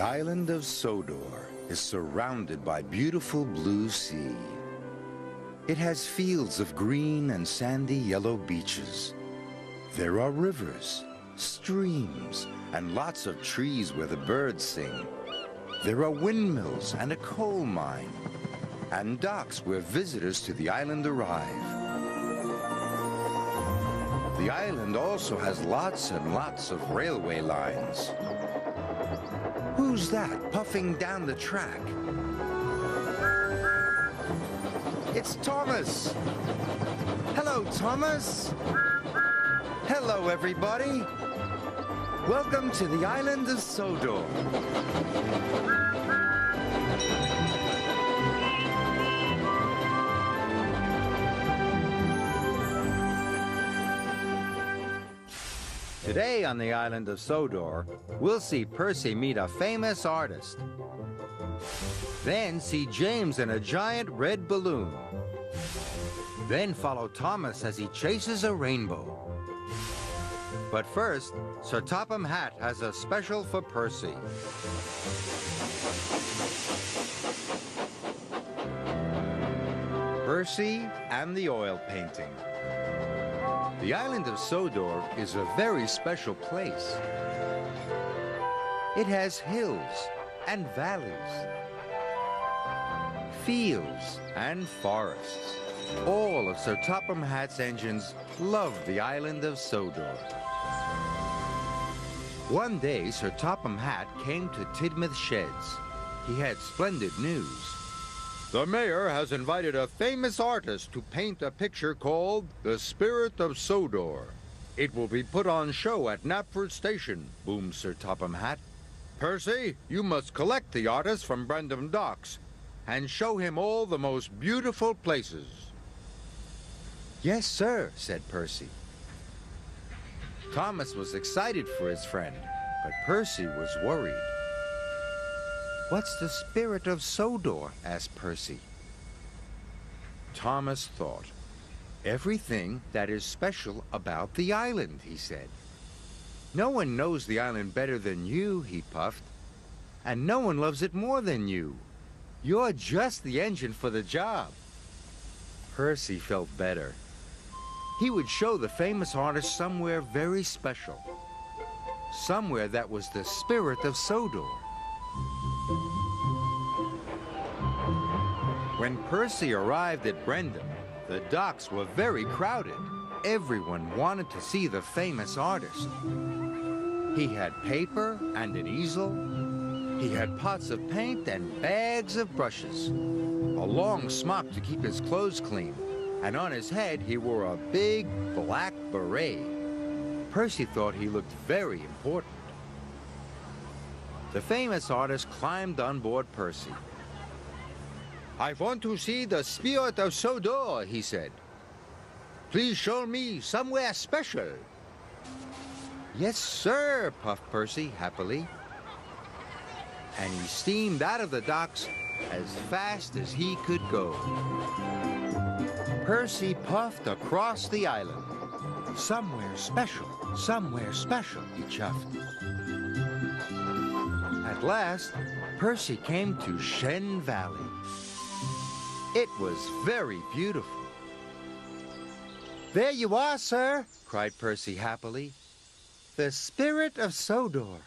The island of Sodor is surrounded by beautiful blue sea. It has fields of green and sandy yellow beaches. There are rivers, streams, and lots of trees where the birds sing. There are windmills and a coal mine, and docks where visitors to the island arrive. The island also has lots and lots of railway lines. Who's that puffing down the track? It's Thomas. Hello, Thomas. Hello, everybody. Welcome to the island of Sodor. Today on the island of Sodor, we'll see Percy meet a famous artist. Then see James in a giant red balloon. Then follow Thomas as he chases a rainbow. But first, Sir Topham Hatt has a special for Percy. Percy and the oil painting. The island of Sodor is a very special place. It has hills and valleys, fields and forests. All of Sir Topham Hatt's engines love the island of Sodor. One day, Sir Topham Hatt came to Tidmouth Sheds. He had splendid news. The mayor has invited a famous artist to paint a picture called The Spirit of Sodor. It will be put on show at Knapford Station, boomed Sir Topham Hatt. Percy, you must collect the artist from Brendam Docks and show him all the most beautiful places. Yes, sir, said Percy. Thomas was excited for his friend, but Percy was worried. What's the spirit of Sodor? asked Percy. Thomas thought. Everything that is special about the island, he said. No one knows the island better than you, he puffed. And no one loves it more than you. You're just the engine for the job. Percy felt better. He would show the famous artist somewhere very special. Somewhere that was the spirit of Sodor. When Percy arrived at Brendam, the docks were very crowded. Everyone wanted to see the famous artist. He had paper and an easel. He had pots of paint and bags of brushes. A long smock to keep his clothes clean. And on his head he wore a big black beret. Percy thought he looked very important. The famous artist climbed on board Percy. I want to see the spirit of Sodor, he said. Please show me somewhere special. Yes, sir, puffed Percy happily. And he steamed out of the docks as fast as he could go. Percy puffed across the island. Somewhere special, somewhere special, he chuffed. At last, Percy came to Shen Valley. It was very beautiful. There you are, sir, cried Percy happily. The spirit of Sodor.